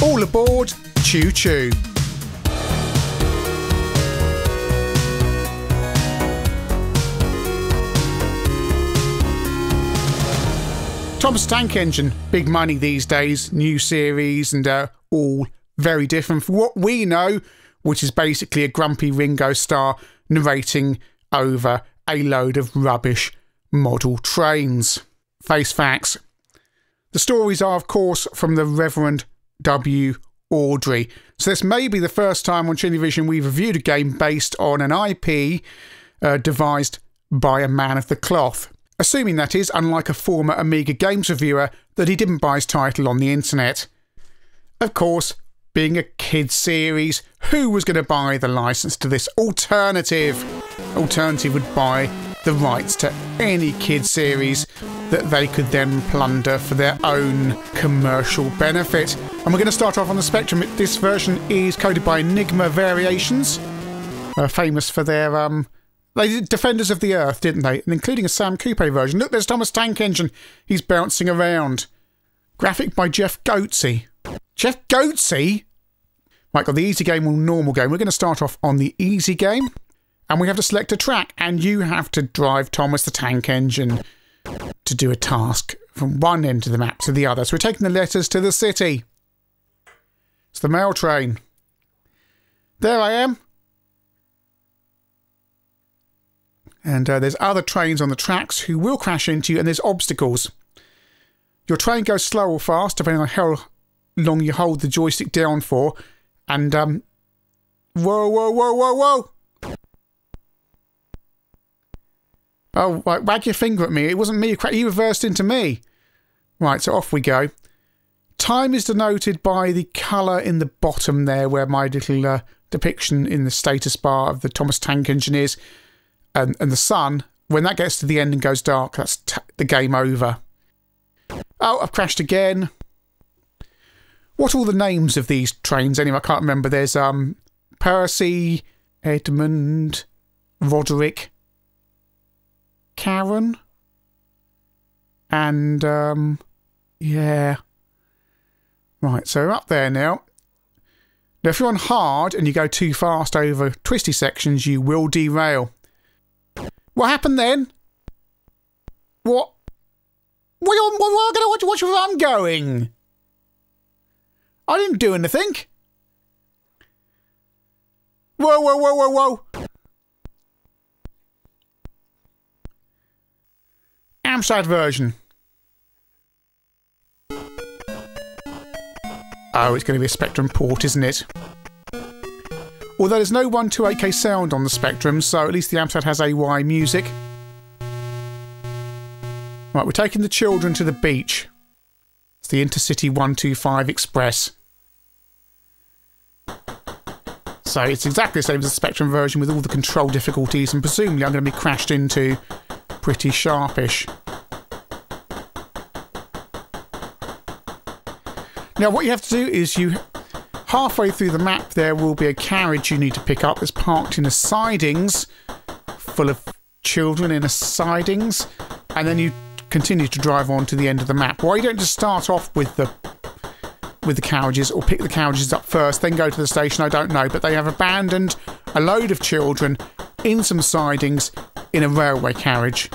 All aboard, choo choo. Thomas Tank Engine, big money these days, new series, and uh, all very different from what we know, which is basically a grumpy Ringo Starr narrating over a load of rubbish model trains. Face facts. The stories are, of course, from the Reverend W. Awdry. So this may be the first time on Vision we've reviewed a game based on an IP uh, devised by a man of the cloth. Assuming that is, unlike a former Amiga games reviewer, that he didn't buy his title on the internet. Of course, being a kid series, who was going to buy the license to this alternative? Alternative would buy the rights to any kid series that they could then plunder for their own commercial benefit. And we're going to start off on the Spectrum. This version is coded by Enigma Variations, uh, famous for their um, they did Defenders of the Earth, didn't they? And including a Sam Coupe version. Look, there's Thomas Tank Engine. He's bouncing around. Graphic by Jeff Goatsy. Jeff Goatsy? Right, got the easy game or normal game. We're going to start off on the easy game. And we have to select a track. And you have to drive Thomas the Tank Engine to do a task from one end of the map to the other. So we're taking the letters to the city. It's the mail train. There I am. And uh, there's other trains on the tracks who will crash into you, and there's obstacles. Your train goes slow or fast, depending on how long you hold the joystick down for. And, um, whoa, whoa, whoa, whoa, whoa! Oh, right, wag your finger at me. It wasn't me. You reversed into me. Right, so off we go. Time is denoted by the colour in the bottom there, where my little uh, depiction in the status bar of the Thomas Tank Engine is and, and the sun, when that gets to the end and goes dark, that's the game over. Oh, I've crashed again. What are all the names of these trains anyway? I can't remember. There's um Percy, Edmund, Roderick, Karen, and um yeah. Right, so we're up there now. Now, if you're on hard and you go too fast over twisty sections, you will derail. What happened then? What? What, gonna watch, watch where I'm going? I didn't do anything. Whoa, whoa, whoa, whoa, whoa. Amstrad version. Oh, it's going to be a Spectrum port, isn't it? Although there's no 128K sound on the Spectrum, so at least the Amstrad has AY music. Right, we're taking the children to the beach. It's the Intercity 125 Express. So it's exactly the same as the Spectrum version with all the control difficulties, and presumably I'm going to be crashed into pretty sharpish. Now, what you have to do is you Halfway through the map, there will be a carriage you need to pick up that's parked in a sidings full of children in a sidings, and then you continue to drive on to the end of the map. Why you don't just start off with the with the carriages or pick the carriages up first, then go to the station, I don't know. But they have abandoned a load of children in some sidings in a railway carriage.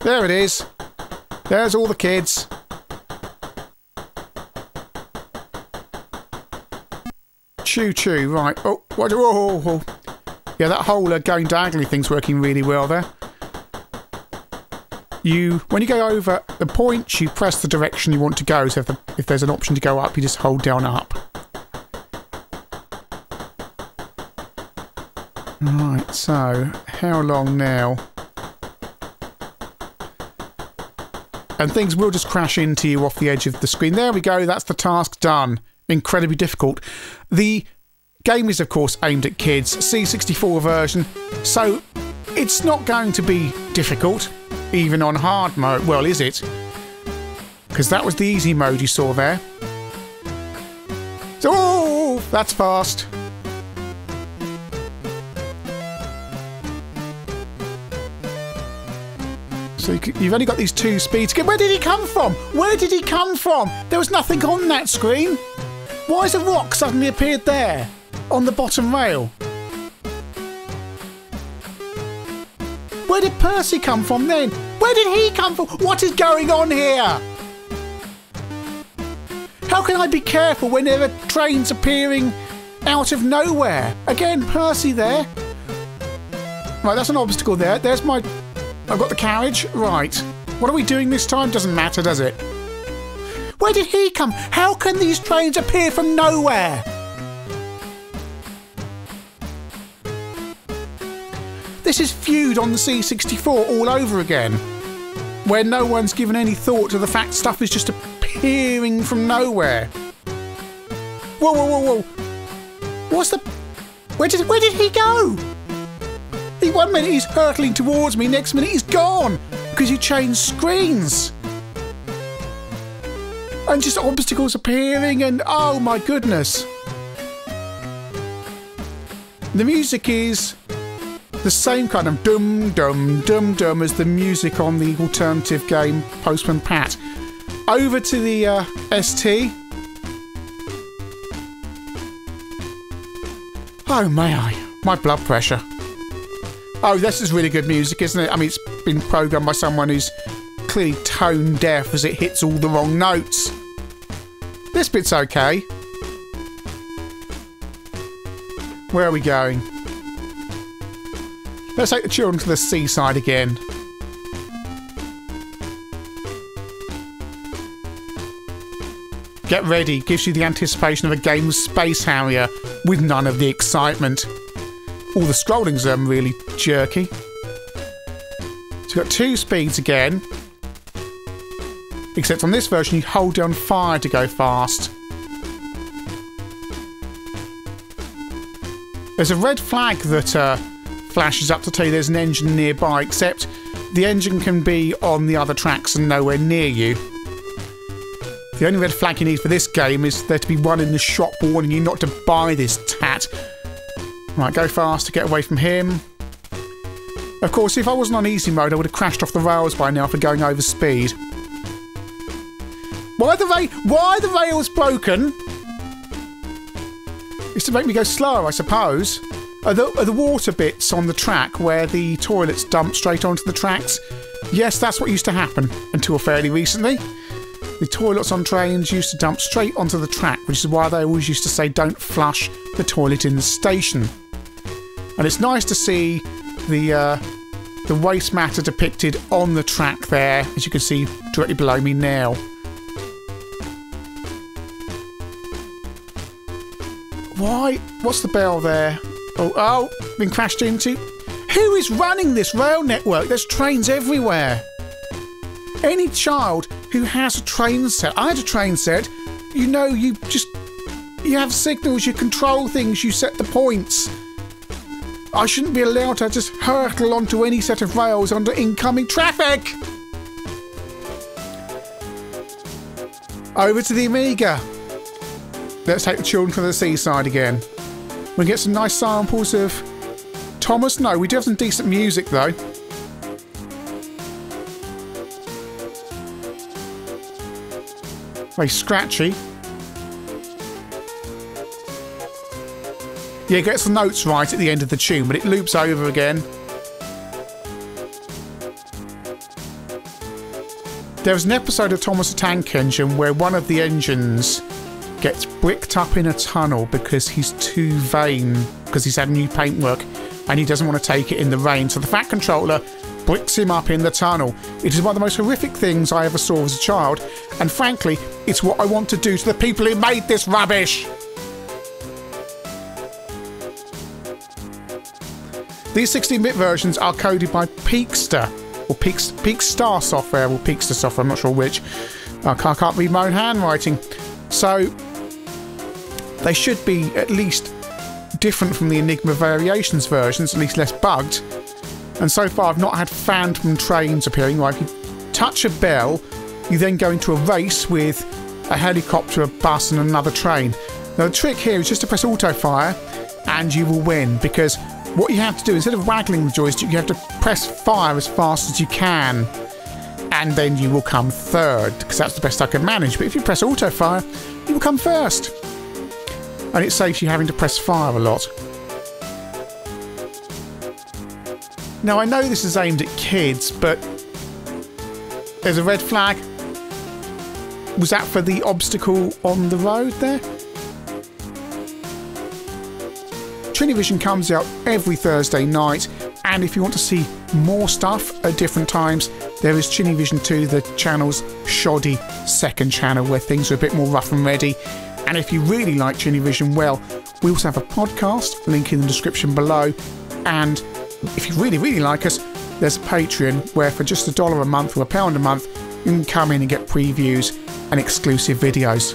There it is. There's all the kids. Choo choo, right. Oh, what? Oh, oh, oh. Yeah, that whole uh, going diagonally thing's working really well there. You, when you go over the points, you press the direction you want to go. So if, the, if there's an option to go up, you just hold down up. Right, so how long now? And things will just crash into you off the edge of the screen. There we go, that's the task done incredibly difficult. The game is, of course, aimed at kids, C64 version, so it's not going to be difficult, even on hard mode. Well, is it? Because that was the easy mode you saw there. So, oh, that's fast. So you, you've only got these two speeds. Where did he come from? Where did he come from? There was nothing on that screen. Why has a rock suddenly appeared there on the bottom rail? Where did Percy come from then? Where did he come from? What is going on here? How can I be careful when there are trains appearing out of nowhere? Again, Percy there. Right, that's an obstacle there. There's my... I've got the carriage. Right. What are we doing this time? Doesn't matter, does it? Where did he come? How can these trains appear from nowhere? This is feud on the C64 all over again, where no one's given any thought to the fact stuff is just appearing from nowhere. Whoa, whoa, whoa, whoa! What's the? Where did where did he go? One minute he's hurtling towards me, next minute he's gone because you changed screens and just obstacles appearing and oh my goodness. The music is the same kind of dum dum dum dum as the music on the alternative game Postman Pat. Over to the uh, ST. Oh may I? My blood pressure. Oh, this is really good music, isn't it? I mean, it's been programmed by someone who's clearly tone deaf as it hits all the wrong notes. This bit's okay. Where are we going? Let's take the children to the seaside again. Get ready, gives you the anticipation of a game of Space Harrier with none of the excitement. All the scrolling's um, really jerky. So we've got two speeds again. Except on this version, you hold down fire to go fast. There's a red flag that uh, flashes up to tell you there's an engine nearby, except the engine can be on the other tracks and nowhere near you. The only red flag you need for this game is there to be one in the shop warning you not to buy this tat. Right, go fast to get away from him. Of course, if I wasn't on easy mode, I would have crashed off the rails by now for going over speed. Why the ra why the rail's broken? Is to make me go slower, I suppose. Are the, are the water bits on the track where the toilets dump straight onto the tracks? Yes, that's what used to happen until fairly recently. The toilets on trains used to dump straight onto the track, which is why they always used to say don't flush the toilet in the station. And it's nice to see the uh, the waste matter depicted on the track there, as you can see directly below me now. Why? What's the bell there? Oh, oh, been crashed into. Who is running this rail network? There's trains everywhere. Any child who has a train set, I had a train set, you know, you just. You have signals, you control things, you set the points. I shouldn't be allowed to just hurtle onto any set of rails under incoming traffic! Over to the Amiga. Let's take the children to the seaside again. We get some nice samples of Thomas. No, we do have some decent music though. Very scratchy. Yeah, it gets the notes right at the end of the tune, but it loops over again. There was an episode of Thomas the Tank Engine where one of the engines gets bricked up in a tunnel because he's too vain because he's had new paintwork and he doesn't want to take it in the rain. So the Fat Controller bricks him up in the tunnel. It is one of the most horrific things I ever saw as a child, and frankly, it's what I want to do to the people who made this rubbish. These 16-bit versions are coded by Peakster, or Peak, Peakstar software, or Peakster software, I'm not sure which. I can't read my own handwriting. So they should be at least different from the Enigma Variations versions, at least less bugged. And so far, I've not had phantom trains appearing. Like, you touch a bell, you then go into a race with a helicopter, a bus, and another train. Now, the trick here is just to press auto fire, and you will win because what you have to do instead of waggling the joystick, you have to press fire as fast as you can. and then you will come third because that's the best I can manage. But if you press auto fire, you will come first. And it saves you having to press fire a lot. Now I know this is aimed at kids, but there's a red flag. Was that for the obstacle on the road there? ChinnyVision comes out every Thursday night, and if you want to see more stuff at different times, there is ChinnyVision 2, the channel's shoddy second channel where things are a bit more rough and ready. And if you really like ChinnyVision, well, we also have a podcast, link in the description below. And if you really, really like us, there's a Patreon where for just a dollar a month or a pound a month, you can come in and get previews and exclusive videos.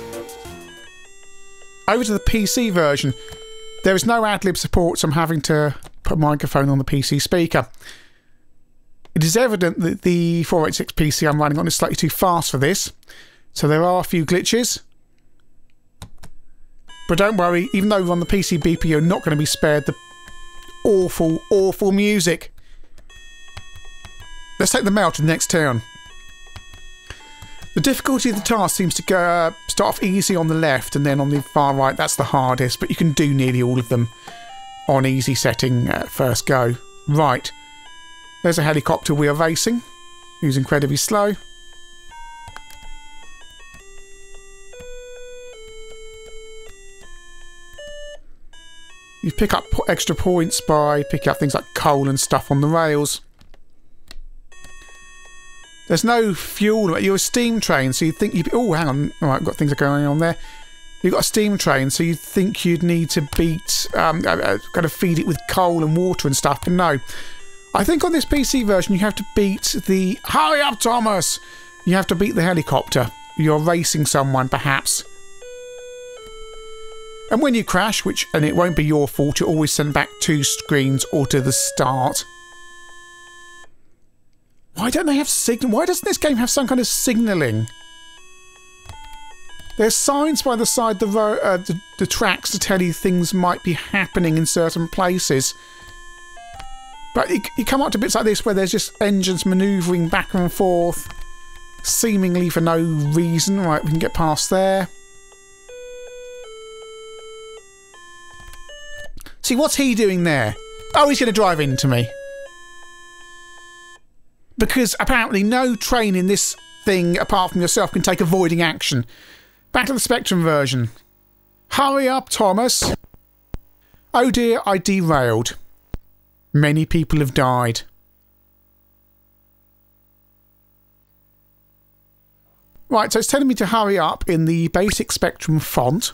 Over to the PC version. There is no AdLib support, so I'm having to put a microphone on the PC speaker. It is evident that the 486 PC I'm running on is slightly too fast for this, so there are a few glitches. But don't worry, even though we're on the PC BP, you're not going to be spared the awful, awful music. Let's take the mail to the next town. The difficulty of the task seems to go, uh, start off easy on the left and then on the far right that's the hardest, but you can do nearly all of them on easy setting at first go. Right, there's a helicopter we are racing, who's incredibly slow. You pick up extra points by picking up things like coal and stuff on the rails. There's no fuel. You're a steam train, so you think you. Oh, hang on. All right, I've got things going on there. You've got a steam train, so you'd think you'd need to beat, um, uh, uh, kind of feed it with coal and water and stuff, but no. I think on this PC version you have to beat the. Hurry up, Thomas! You have to beat the helicopter. You're racing someone, perhaps. And when you crash, which, and it won't be your fault, you always send back two screens or to the start. Why don't they have signal? Why doesn't this game have some kind of signalling? There's signs by the side the, uh, the, the tracks to tell you things might be happening in certain places. But you, you come up to bits like this where there's just engines manoeuvring back and forth, seemingly for no reason. Right, we can get past there. See, what's he doing there? Oh, he's going to drive into me because apparently no train in this thing apart from yourself can take avoiding action. Back to the Spectrum version. Hurry up, Thomas. Oh dear, I derailed. Many people have died. Right, so it's telling me to hurry up in the basic Spectrum font.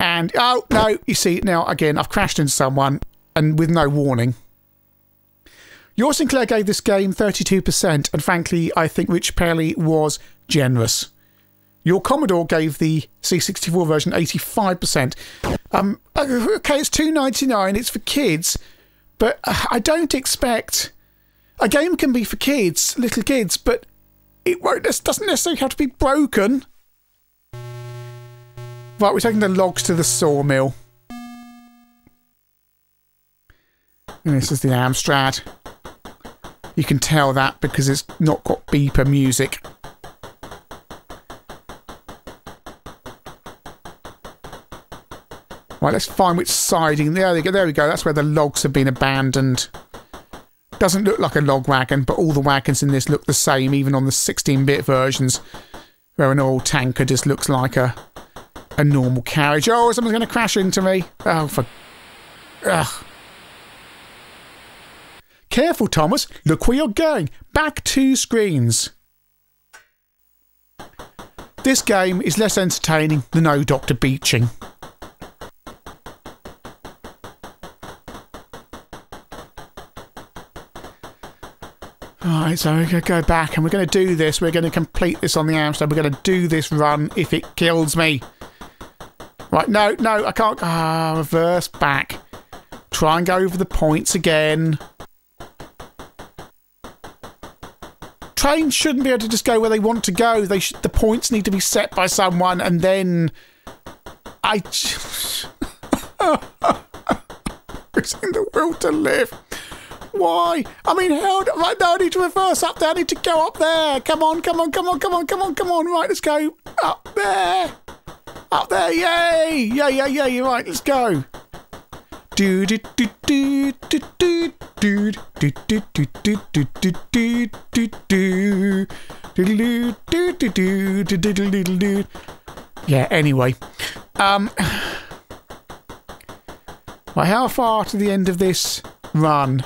And, oh, no, you see, now, again, I've crashed into someone and with no warning. Your Sinclair gave this game 32%, and frankly, I think Rich Pelley was generous. Your Commodore gave the C64 version 85%. Um, okay, it's 2.99. It's for kids, but I don't expect a game can be for kids, little kids, but it. This doesn't necessarily have to be broken. Right, we're taking the logs to the sawmill. And this is the Amstrad. You can tell that because it's not got beeper music. Right, let's find which siding. There we go. There we go. That's where the logs have been abandoned. Doesn't look like a log wagon, but all the wagons in this look the same, even on the 16-bit versions, where an old tanker just looks like a a normal carriage. Oh, someone's going to crash into me. Oh, for... Ugh. Careful, Thomas. Look where you're going. Back two screens. This game is less entertaining than O Dr. Beeching. Alright, so we're going to go back and we're going to do this. We're going to complete this on the Amstrad. We're going to do this run if it kills me. Right, no, no, I can't. Ah, reverse back. Try and go over the points again. trains shouldn't be able to just go where they want to go. They the points need to be set by someone, and then I. it's in the will to live. Why? I mean, how? Right, no, I need to reverse up there. I need to go up there. Come on, come on, come on, come on, come on, come on. Right, let's go up there. Up there, yay! Yeah, yeah, yeah, you're right, let's go. Yeah, anyway. Um Well, how far to the end of this run?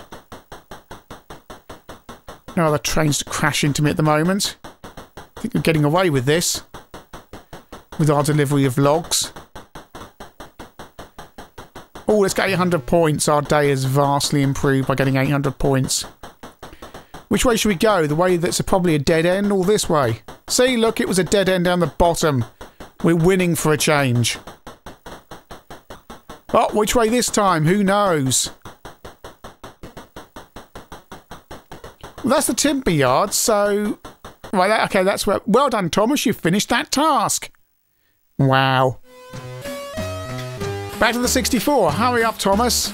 No other trains to crash into me at the moment. I think we're getting away with this. With our delivery of logs. Oh, let's get 800 points. Our day has vastly improved by getting 800 points. Which way should we go? The way that's probably a dead end or this way? See, look, it was a dead end down the bottom. We're winning for a change. Oh, which way this time? Who knows? Well, that's the timber yard, so... Right, okay, that's where... Well done, Thomas, you finished that task. Wow. Back to the 64. Hurry up, Thomas.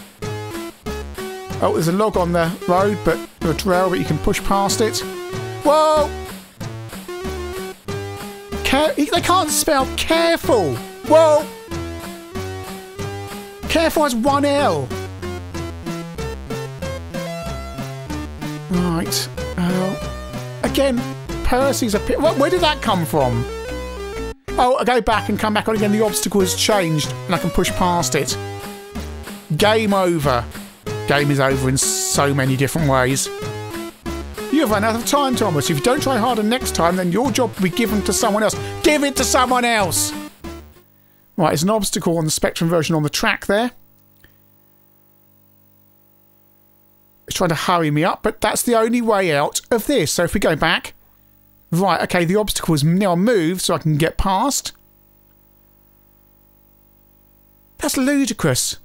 Oh, there's a log on the road, but a trail, but you can push past it. Whoa! Care they can't spell careful. Whoa! Careful has one L. Right. Uh, again, Percy's a... Where did that come from? Oh, I go back and come back on again. The obstacle has changed and I can push past it. Game over. Game is over in so many different ways. You have run out of time, Thomas. If you don't try harder next time, then your job will be given to someone else. Give it to someone else! Right, there's an obstacle on the Spectrum version on the track there. It's trying to hurry me up, but that's the only way out of this. So if we go back, Right, okay, the obstacle is now moved so I can get past. That's ludicrous.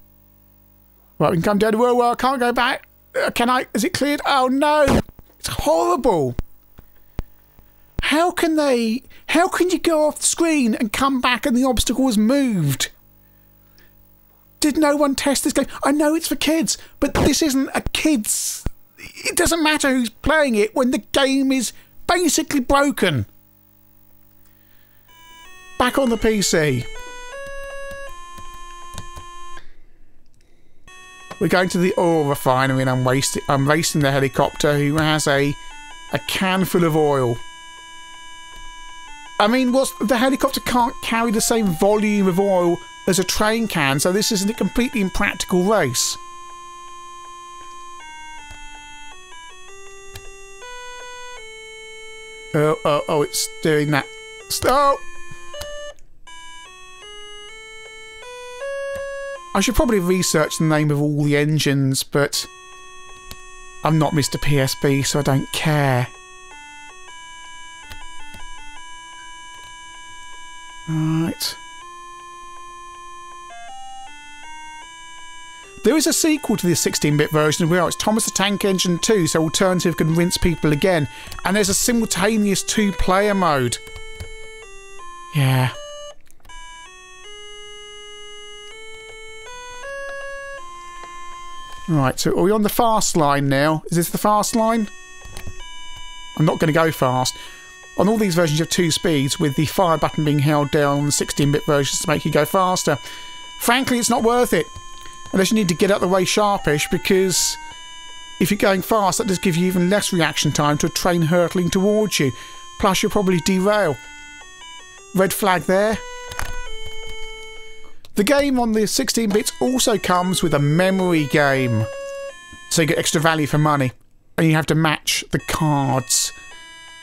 Right, we can come down. Whoa, whoa, I can't go back. Uh, can I? Is it cleared? Oh, no. It's horrible. How can they... How can you go off the screen and come back and the obstacle is moved? Did no one test this game? I know it's for kids, but this isn't a kids... It doesn't matter who's playing it when the game is basically broken. Back on the PC. We're going to the oil refinery and I'm, wasting, I'm racing the helicopter who has a, a can full of oil. I mean, what's, the helicopter can't carry the same volume of oil as a train can, so this isn't a completely impractical race. Oh, oh, oh, it's doing that. Stop! I should probably research the name of all the engines, but I'm not Mr. PSB, so I don't care. Right. There is a sequel to the 16-bit version as well. It's Thomas the Tank Engine 2, so Alternative can rinse people again. And there's a simultaneous two-player mode. Yeah. Right, so are we on the fast line now? Is this the fast line? I'm not going to go fast. On all these versions you have two speeds, with the fire button being held down on the 16-bit versions to make you go faster. Frankly, it's not worth it. Unless you need to get out the way sharpish because if you're going fast, that does give you even less reaction time to a train hurtling towards you. Plus, you'll probably derail. Red flag there. The game on the 16 bits also comes with a memory game. So you get extra value for money. And you have to match the cards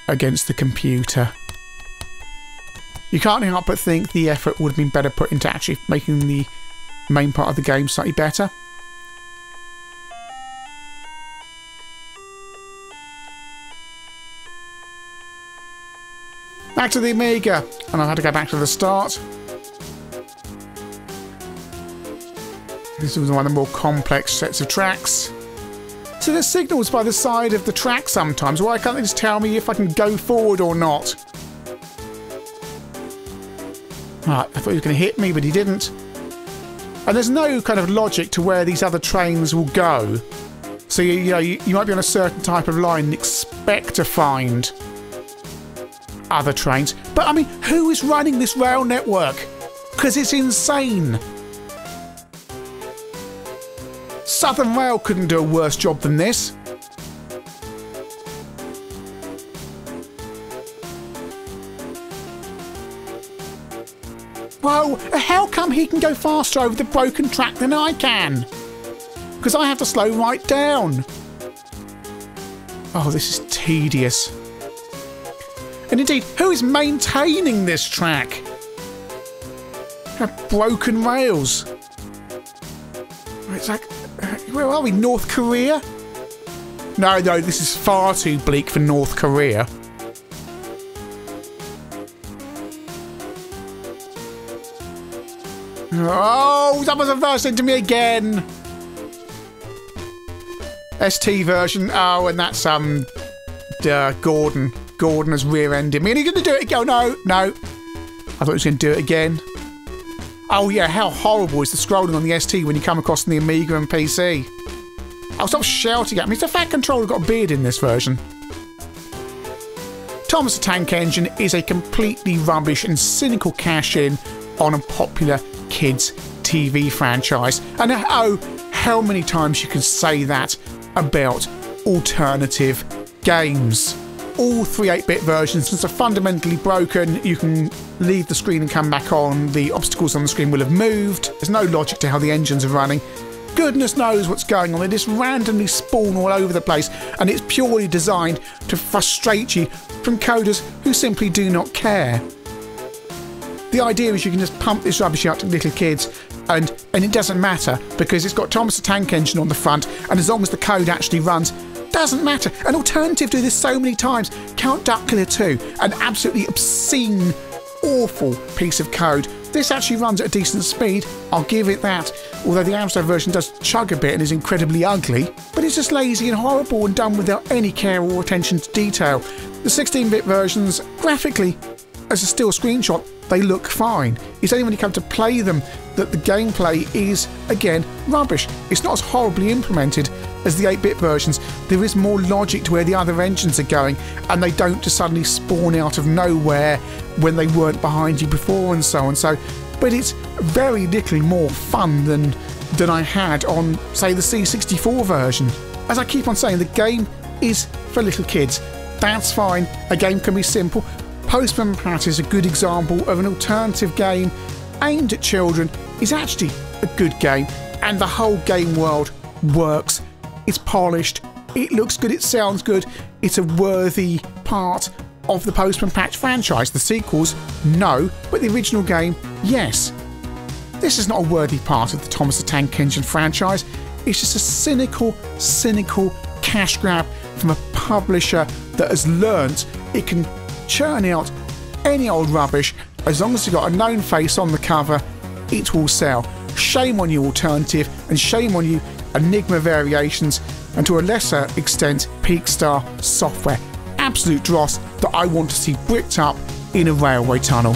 against the computer. You can't help but think the effort would have been better put into actually making the main part of the game slightly better. Back to the Amiga, and I've had to go back to the start. This was one of the more complex sets of tracks. So there's signals by the side of the track sometimes. Why can't they just tell me if I can go forward or not? Right, I thought he was going to hit me, but he didn't. And there's no kind of logic to where these other trains will go. So you, you know you, you might be on a certain type of line and expect to find other trains. But I mean, who is running this rail network? Because it's insane. Southern Rail couldn't do a worse job than this. How come he can go faster over the broken track than I can? Because I have to slow right down. Oh, this is tedious. And indeed, who is maintaining this track? Broken rails. It's like, where are we? North Korea? No, no, this is far too bleak for North Korea. Oh, that was reversed into me again. ST version. Oh, and that's um, uh, Gordon. Gordon has rear-ended me. And he's going to do it again. Oh, no, no. I thought he was going to do it again. Oh, yeah, how horrible is the scrolling on the ST when you come across the Amiga and PC? Oh, stop shouting at me. It's a fat controller got a beard in this version. Thomas the Tank Engine is a completely rubbish and cynical cash-in on a popular kids' TV franchise. And oh, how many times you can say that about alternative games. All three 8 bit versions since they're fundamentally broken. You can leave the screen and come back on. The obstacles on the screen will have moved. There's no logic to how the engines are running. Goodness knows what's going on. They just randomly spawn all over the place, and it's purely designed to frustrate you from coders who simply do not care. The idea is you can just pump this rubbish out to little kids and and it doesn't matter because it's got Thomas the Tank Engine on the front and as long as the code actually runs doesn't matter. An alternative do this so many times. Count Duckula 2, an absolutely obscene, awful piece of code. This actually runs at a decent speed, I'll give it that. Although the Amstrad version does chug a bit and is incredibly ugly, but it's just lazy and horrible and done without any care or attention to detail. The 16 bit versions, graphically, as a still screenshot, they look fine. It's only when you come to play them that the gameplay is, again, rubbish. It's not as horribly implemented as the 8 bit versions. There is more logic to where the other engines are going, and they don't just suddenly spawn out of nowhere when they weren't behind you before, and so on. So, but it's very little more fun than than I had on, say, the C64 version. As I keep on saying, the game is for little kids. That's fine. A game can be simple, Postman Pat is a good example of an alternative game aimed at children. It's actually a good game, and the whole game world works. It's polished, it looks good, it sounds good, it's a worthy part of the Postman Pat franchise. The sequels, no, but the original game, yes. This is not a worthy part of the Thomas the Tank Engine franchise. It's just a cynical, cynical cash grab from a publisher that has learnt it can churn out any old rubbish as long as you've got a known face on the cover, it will sell. Shame on you, Alternative, and shame on you, Enigma Variations, and to a lesser extent, Peakstar Software. Absolute dross that I want to see bricked up in a railway tunnel.